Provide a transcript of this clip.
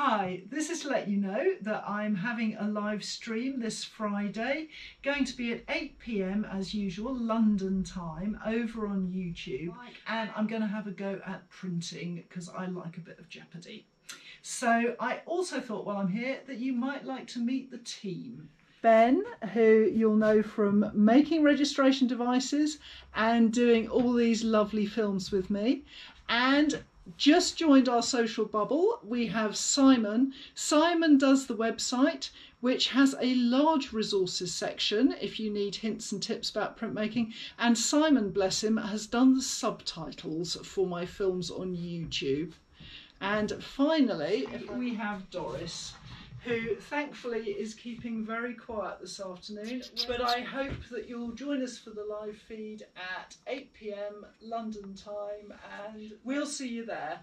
Hi, this is to let you know that I'm having a live stream this Friday, going to be at 8 pm as usual, London time, over on YouTube, and I'm going to have a go at printing because I like a bit of jeopardy. So I also thought while I'm here that you might like to meet the team. Ben, who you'll know from making registration devices and doing all these lovely films with me, and just joined our social bubble. We have Simon. Simon does the website, which has a large resources section if you need hints and tips about printmaking. And Simon, bless him, has done the subtitles for my films on YouTube. And finally, we have Doris who thankfully is keeping very quiet this afternoon. But I hope that you'll join us for the live feed at 8 pm London time, and we'll see you there.